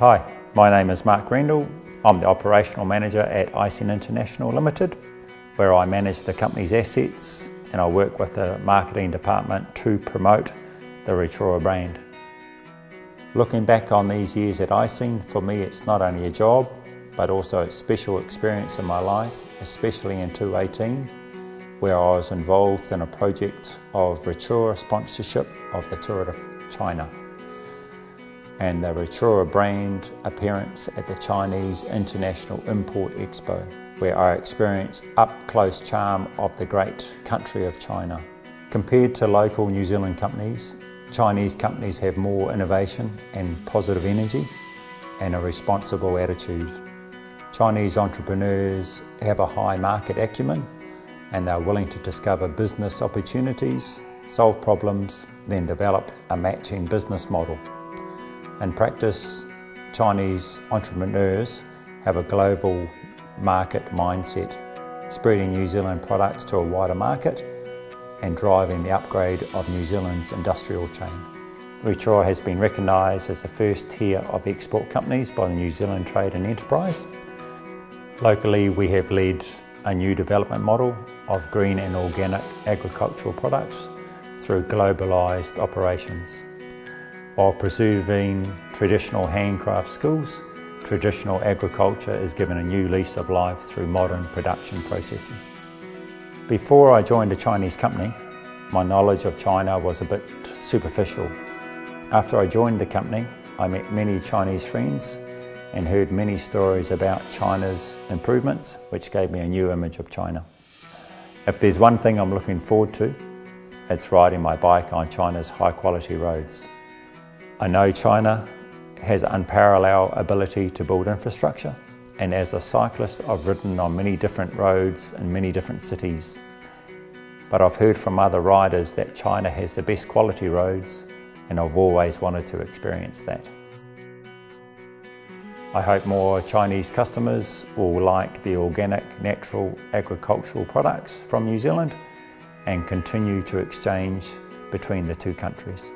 Hi, my name is Mark Rendell. I'm the Operational Manager at Icing International Limited, where I manage the company's assets and I work with the marketing department to promote the Ritura brand. Looking back on these years at Icing, for me it's not only a job, but also a special experience in my life, especially in 2018, where I was involved in a project of Ritura sponsorship of the Tour of China and the Ritura brand appearance at the Chinese International Import Expo, where I experienced up-close charm of the great country of China. Compared to local New Zealand companies, Chinese companies have more innovation and positive energy and a responsible attitude. Chinese entrepreneurs have a high market acumen and they're willing to discover business opportunities, solve problems, then develop a matching business model. In practice, Chinese entrepreneurs have a global market mindset, spreading New Zealand products to a wider market and driving the upgrade of New Zealand's industrial chain. Ritura has been recognised as the first tier of export companies by the New Zealand Trade and Enterprise. Locally, we have led a new development model of green and organic agricultural products through globalised operations. While preserving traditional handcraft skills, traditional agriculture is given a new lease of life through modern production processes. Before I joined a Chinese company, my knowledge of China was a bit superficial. After I joined the company, I met many Chinese friends and heard many stories about China's improvements, which gave me a new image of China. If there's one thing I'm looking forward to, it's riding my bike on China's high quality roads. I know China has unparalleled ability to build infrastructure and as a cyclist, I've ridden on many different roads in many different cities. But I've heard from other riders that China has the best quality roads, and I've always wanted to experience that. I hope more Chinese customers will like the organic, natural agricultural products from New Zealand and continue to exchange between the two countries.